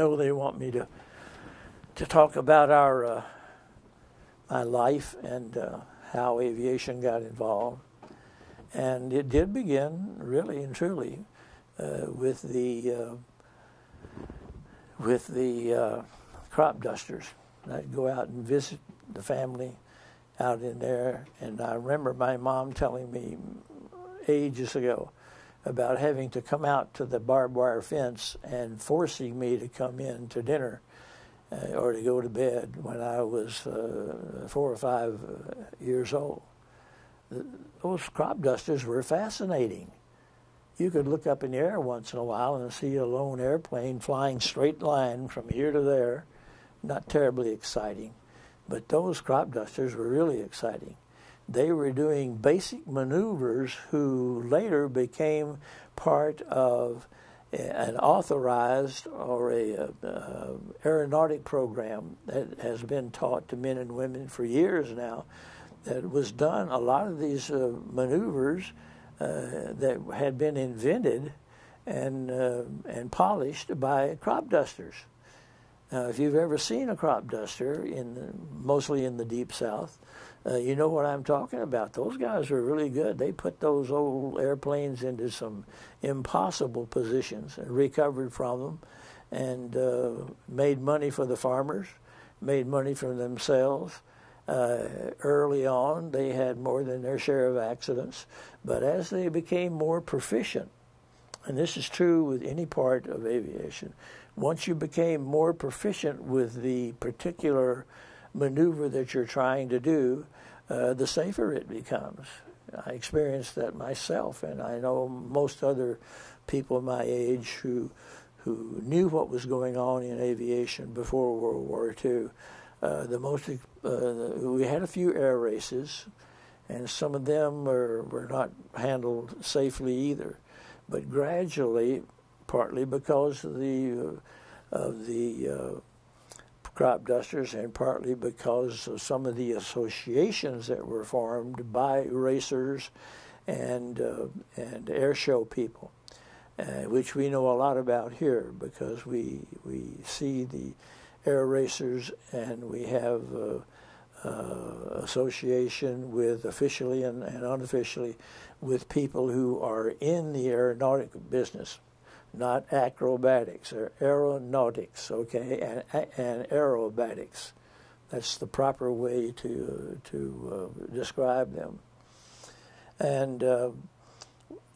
know they want me to to talk about our uh, my life and uh, how aviation got involved, and it did begin really and truly uh, with the uh, with the uh, crop dusters. I'd go out and visit the family out in there, and I remember my mom telling me ages ago about having to come out to the barbed wire fence and forcing me to come in to dinner uh, or to go to bed when I was uh, four or five uh, years old. Those crop dusters were fascinating. You could look up in the air once in a while and see a lone airplane flying straight line from here to there. Not terribly exciting, but those crop dusters were really exciting they were doing basic maneuvers who later became part of an authorized or a, a, a, aeronautic program that has been taught to men and women for years now that was done. A lot of these uh, maneuvers uh, that had been invented and uh, and polished by crop dusters now if you've ever seen a crop duster in mostly in the deep south uh, you know what I'm talking about. Those guys are really good. They put those old airplanes into some impossible positions and recovered from them and uh, made money for the farmers, made money for themselves. Uh, early on, they had more than their share of accidents, but as they became more proficient, and this is true with any part of aviation, once you became more proficient with the particular maneuver that you're trying to do, uh, the safer it becomes. I experienced that myself, and I know most other people my age who who knew what was going on in aviation before World War II. Uh, the most uh, we had a few air races, and some of them were, were not handled safely either. But gradually, partly because of the uh, of the uh, crop dusters, and partly because of some of the associations that were formed by racers and uh, and air show people, uh, which we know a lot about here because we we see the air racers and we have. Uh, association with officially and, and unofficially with people who are in the aeronautic business not acrobatics or aeronautics, okay, and, and aerobatics. That's the proper way to to uh, describe them. And uh,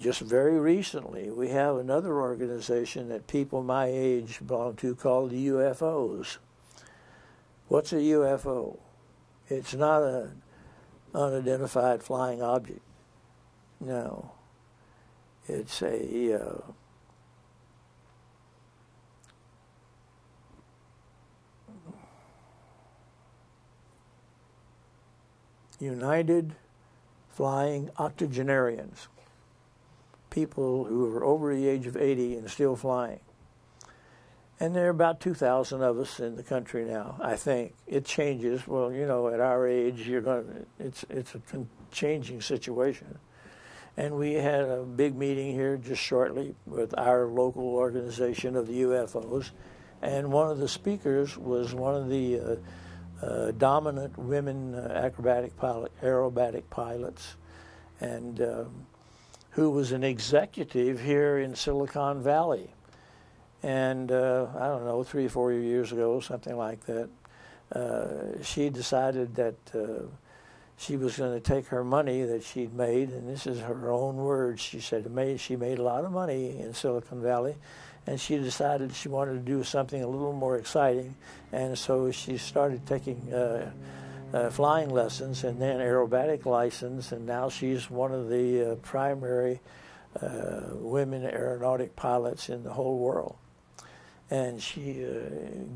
just very recently, we have another organization that people my age belong to called the UFOs. What's a UFO? It's not an unidentified flying object. No. It's a uh, United Flying Octogenarians, people who are over the age of 80 and still flying. And there are about 2,000 of us in the country now, I think. It changes. Well, you know, at our age, you're going it's, it's a changing situation. And we had a big meeting here just shortly with our local organization of the UFOs. And one of the speakers was one of the uh, uh, dominant women uh, acrobatic pilot, aerobatic pilots, and um, who was an executive here in Silicon Valley. And uh, I don't know, three or four years ago, something like that, uh, she decided that uh, she was going to take her money that she'd made, and this is her own words. She said she made a lot of money in Silicon Valley, and she decided she wanted to do something a little more exciting, and so she started taking uh, uh, flying lessons and then aerobatic license, and now she's one of the uh, primary uh, women aeronautic pilots in the whole world. And she uh,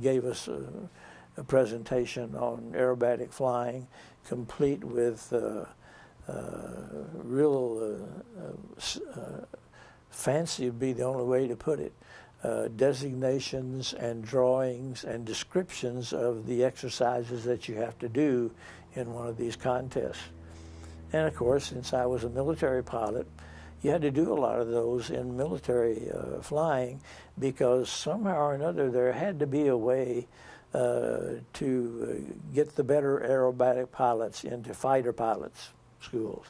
gave us a, a, presentation on aerobatic flying, complete with uh, real fancy would be the only way to put it uh, designations and drawings and descriptions of the exercises that you have to do in one of these contests. And of course, since I was a military pilot, you had to do a lot of those in military uh, flying because somehow or another there had to be a way uh, to uh, get the better aerobatic pilots into fighter pilots schools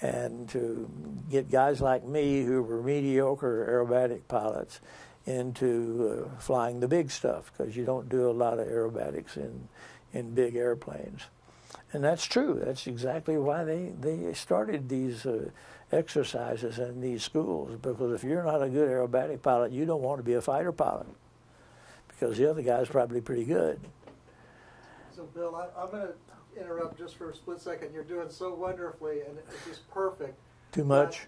and to get guys like me who were mediocre aerobatic pilots into uh, flying the big stuff because you don't do a lot of aerobatics in in big airplanes. And that's true. That's exactly why they, they started these uh, exercises in these schools because if you're not a good aerobatic pilot, you don't want to be a fighter pilot because the other guy's probably pretty good. So, Bill, I, am going to interrupt just for a split second. You're doing so wonderfully, and it's just perfect. Too much?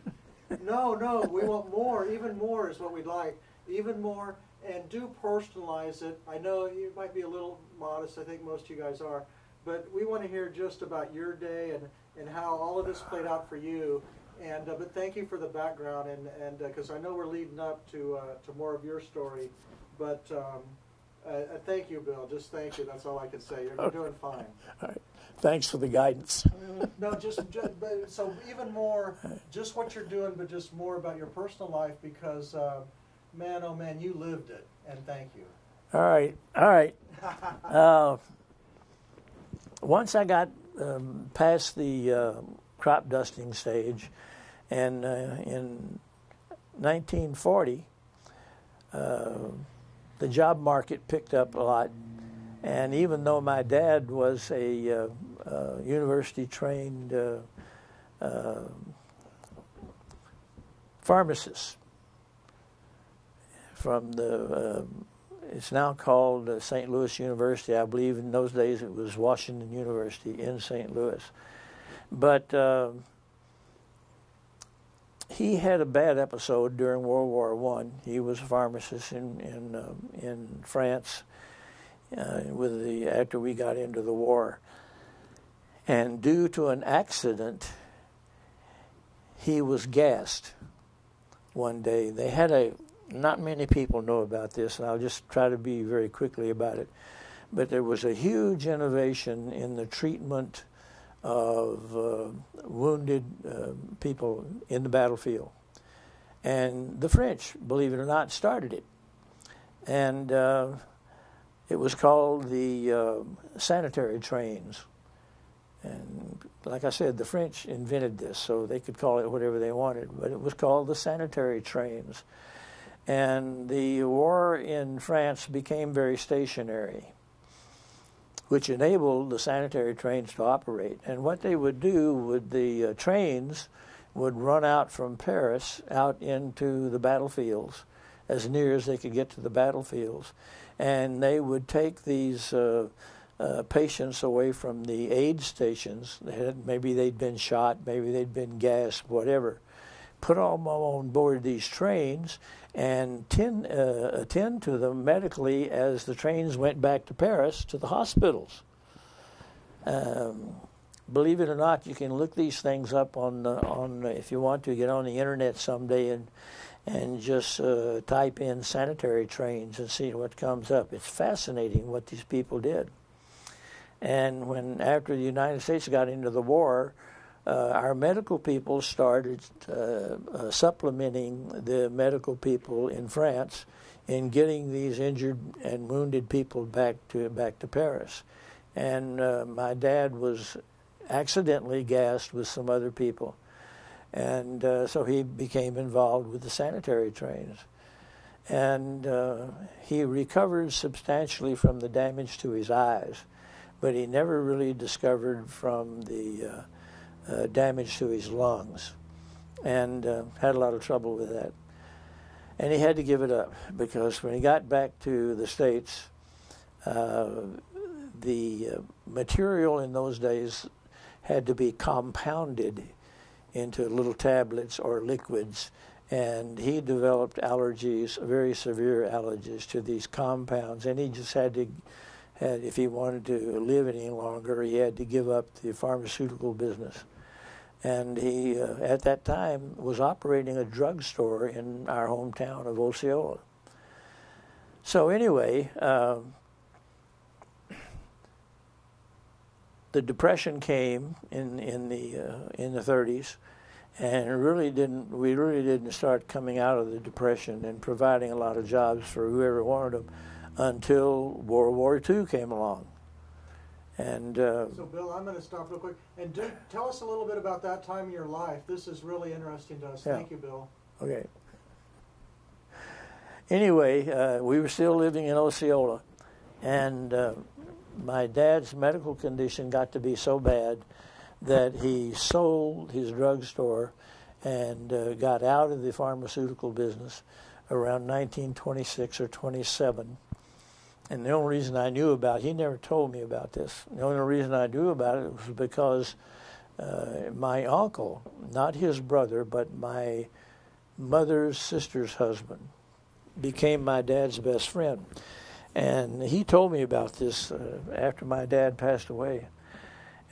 no, no. We want more. Even more is what we'd like. Even more, and do personalize it. I know you might be a little modest. I think most of you guys are. But we want to hear just about your day and, and how all of this played out for you. And uh, but thank you for the background and and because uh, I know we're leading up to uh, to more of your story. But um, thank you, Bill. Just thank you. That's all I can say. You're, you're doing fine. All right. Thanks for the guidance. no, just, just so even more, just what you're doing, but just more about your personal life because, uh, man, oh man, you lived it, and thank you. All right, all right. uh, once I got um, past the uh, crop dusting stage, and uh, in 1940, uh, the job market picked up a lot. And even though my dad was a uh, uh, university trained uh, pharmacist from the it's now called uh, St. Louis University. I believe in those days it was Washington University in St. Louis. But uh, he had a bad episode during World War One. He was a pharmacist in in uh, in France uh, with the after we got into the war, and due to an accident, he was gassed one day. They had a not many people know about this, and I'll just try to be very quickly about it. But there was a huge innovation in the treatment of uh, wounded uh, people in the battlefield. And the French, believe it or not, started it. And uh, it was called the uh, sanitary trains. And like I said, the French invented this, so they could call it whatever they wanted, but it was called the sanitary trains. And the war in France became very stationary, which enabled the sanitary trains to operate. And what they would do with the uh, trains would run out from Paris out into the battlefields as near as they could get to the battlefields. And they would take these uh, uh, patients away from the aid stations. They had, maybe they'd been shot, maybe they'd been gassed, whatever. Put all them on board these trains and tend, uh, attend to them medically as the trains went back to Paris to the hospitals. Um, believe it or not, you can look these things up on uh, on if you want to get on the internet someday and and just uh, type in sanitary trains and see what comes up. It's fascinating what these people did. And when after the United States got into the war, uh, our medical people started uh, uh, supplementing the medical people in France in getting these injured and wounded people back to back to Paris. And uh, my dad was accidentally gassed with some other people, and uh, so he became involved with the sanitary trains. And uh, he recovered substantially from the damage to his eyes, but he never really discovered from the uh, damage to his lungs and uh, had a lot of trouble with that. And he had to give it up because when he got back to the States, uh, the uh, material in those days had to be compounded into little tablets or liquids. And he developed allergies, very severe allergies to these compounds. And he just had to, had, if he wanted to live any longer, he had to give up the pharmaceutical business and he uh, at that time was operating a drugstore in our hometown of Osceola. So anyway, uh, the depression came in in the uh, in the 30s, and really didn't. We really didn't start coming out of the depression and providing a lot of jobs for whoever wanted them until World War II came along. And uh, so, Bill, I'm going to stop real quick and do, tell us a little bit about that time in your life. This is really interesting to us. Yeah. Thank you, Bill. Okay. Anyway, uh, we were still living in Osceola, and uh, my dad's medical condition got to be so bad that he sold his drugstore and uh, got out of the pharmaceutical business around 1926 or 27 and the only reason I knew about it, he never told me about this. The only reason I knew about it was because uh, my uncle, not his brother, but my mother's sister's husband, became my dad's best friend. And he told me about this uh, after my dad passed away.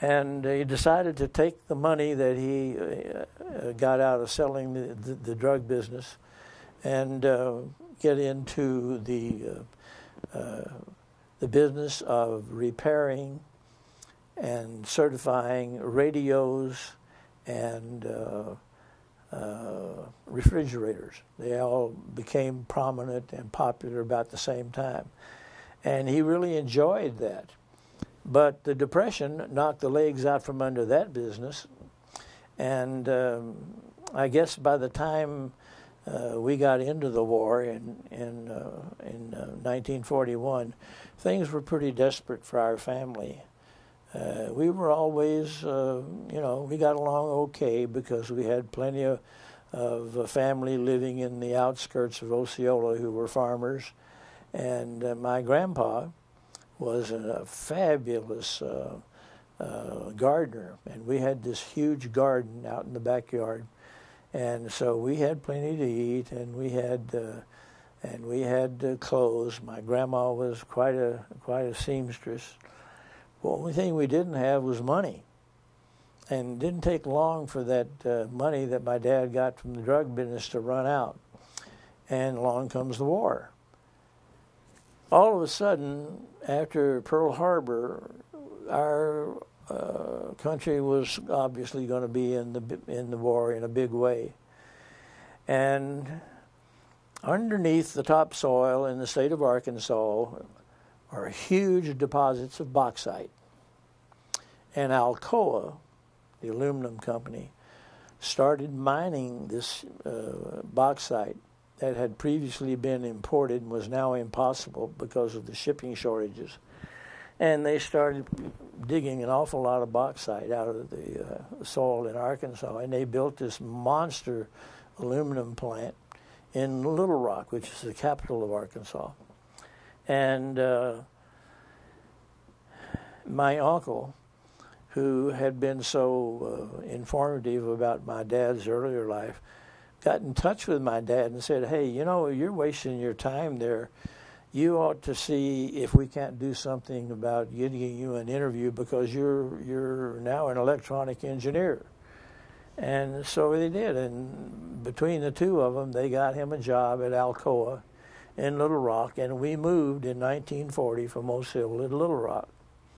And he decided to take the money that he uh, got out of selling the, the, the drug business and uh, get into the uh, uh, the business of repairing and certifying radios and uh, uh, refrigerators. They all became prominent and popular about the same time. And he really enjoyed that. But the Depression knocked the legs out from under that business. And um, I guess by the time uh, we got into the war in in uh, in uh, 1941, things were pretty desperate for our family. Uh, we were always, uh, you know, we got along okay because we had plenty of of a family living in the outskirts of Osceola who were farmers, and uh, my grandpa was a fabulous. gardener, and we had this huge garden out in the backyard, and so we had plenty to eat, and we had uh, and we had uh, clothes. My grandma was quite a quite a seamstress. The only thing we didn't have was money, and it didn't take long for that uh, money that my dad got from the drug business to run out, and along comes the war. All of a sudden, after Pearl Harbor, our uh, country was obviously going to be in the in the war in a big way, and underneath the topsoil in the state of Arkansas are huge deposits of bauxite, and Alcoa, the aluminum company, started mining this uh, bauxite that had previously been imported and was now impossible because of the shipping shortages and they started digging an awful lot of bauxite out of the uh, soil in Arkansas, and they built this monster aluminum plant in Little Rock, which is the capital of Arkansas. And uh, my uncle, who had been so uh, informative about my dad's earlier life, got in touch with my dad and said, "Hey, you know, you're wasting your time there." You ought to see if we can't do something about getting you an interview because you're you're now an electronic engineer. And so they did, and between the two of them, they got him a job at Alcoa in Little Rock, and we moved in 1940 from Osceola to Little Rock.